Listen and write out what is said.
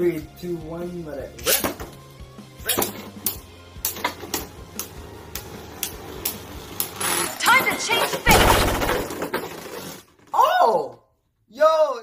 Three, two, one, let it rip. Time to change face! Oh! Yo!